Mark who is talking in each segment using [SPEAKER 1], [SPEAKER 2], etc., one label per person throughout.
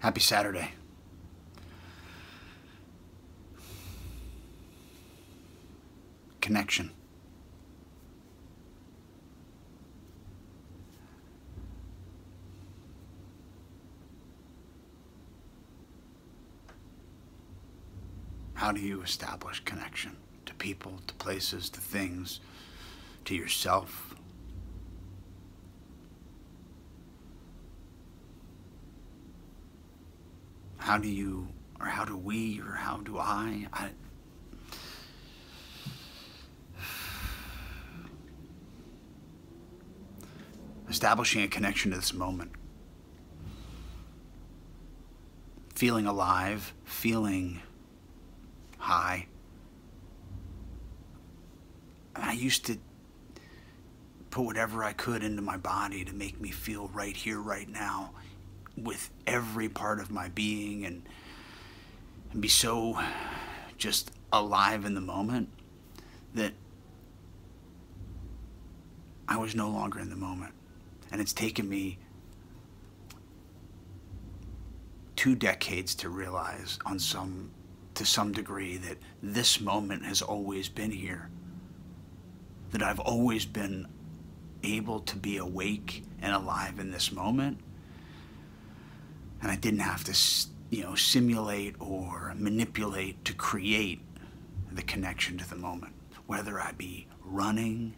[SPEAKER 1] Happy Saturday. Connection. How do you establish connection to people, to places, to things, to yourself? How do you, or how do we, or how do I? I establishing a connection to this moment. Feeling alive, feeling high. I used to put whatever I could into my body to make me feel right here, right now, with every part of my being and, and be so just alive in the moment that I was no longer in the moment. And it's taken me two decades to realize on some to some degree that this moment has always been here. That I've always been able to be awake and alive in this moment. And I didn't have to, you know, simulate or manipulate to create the connection to the moment. Whether I be running,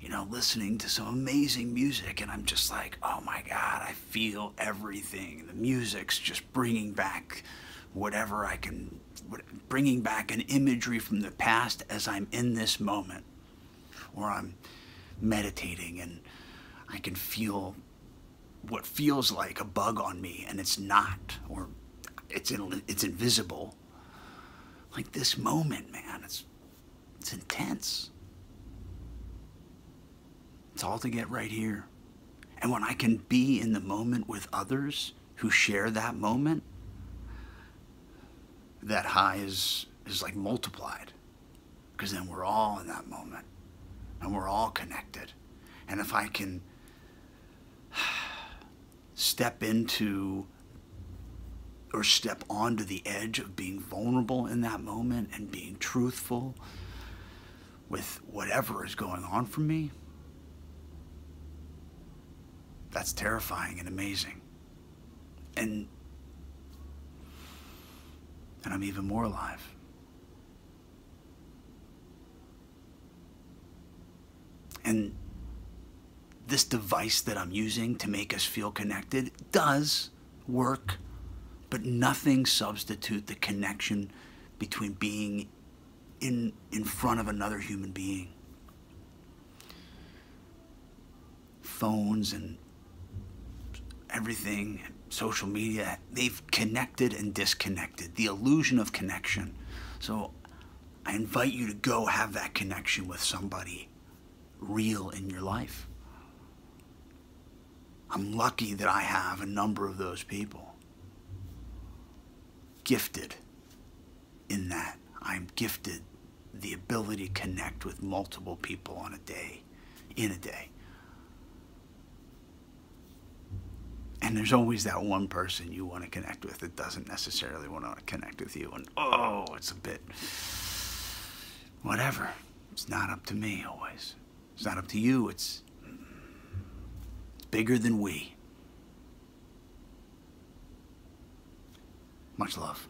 [SPEAKER 1] you know, listening to some amazing music, and I'm just like, oh my God, I feel everything. The music's just bringing back whatever I can, bringing back an imagery from the past as I'm in this moment, or I'm meditating and I can feel what feels like a bug on me and it's not, or it's in, it's invisible. Like this moment, man, it's it's intense. It's all to get right here. And when I can be in the moment with others who share that moment, that high is, is like multiplied. Because then we're all in that moment and we're all connected. And if I can step into or step onto the edge of being vulnerable in that moment and being truthful with whatever is going on for me, that's terrifying and amazing. And and I'm even more alive. And this device that I'm using to make us feel connected does work, but nothing substitute the connection between being in in front of another human being. Phones and everything, social media, they've connected and disconnected, the illusion of connection. So I invite you to go have that connection with somebody real in your life. I'm lucky that I have a number of those people. Gifted in that. I'm gifted the ability to connect with multiple people on a day, in a day. And there's always that one person you want to connect with that doesn't necessarily want to connect with you. And oh, it's a bit, whatever. It's not up to me always. It's not up to you. It's, bigger than we. Much love.